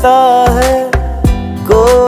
लगता है।